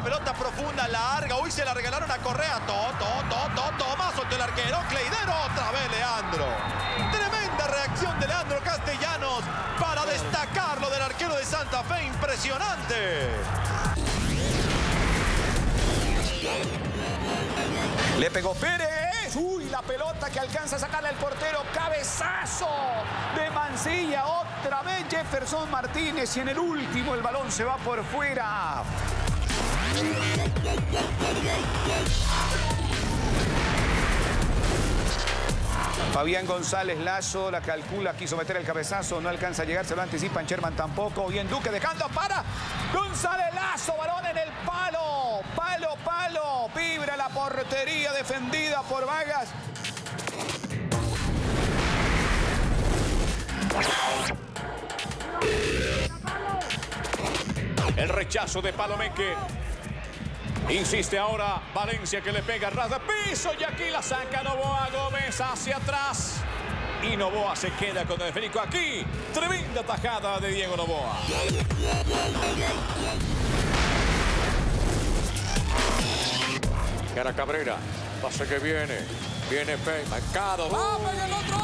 pelota profunda, larga. Uy, se la regalaron a Correa. To, to, to, to, toma, soltó el arquero. Cleidero, otra vez Leandro. Tremenda reacción de Leandro Castellanos para destacar lo del arquero de Santa Fe. Impresionante. Le pegó Pérez. Uy, la pelota que alcanza a sacarle el portero. Cabezazo de Mancilla. Otra vez Jefferson Martínez. Y en el último el balón se va por fuera. Fabián González Lazo la calcula, quiso meter el cabezazo, no alcanza a llegar, se lo anticipan, Sherman tampoco. Bien Duque dejando para González Lazo, balón en el palo, palo, palo, vibra la portería defendida por Vargas. El rechazo de Palomeque. Insiste ahora Valencia que le pega ras de piso y aquí la saca Novoa Gómez hacia atrás. Y Novoa se queda con el Federico aquí. Tremenda tajada de Diego Novoa. Cara Cabrera. Pase que viene. Viene Pey. Marcado. ¡Va el otro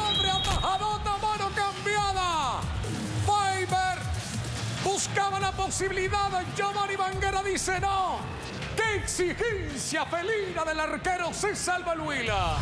buscaba la posibilidad. Giovanni Banguera dice no. ¡Qué exigencia felina del arquero César Huila!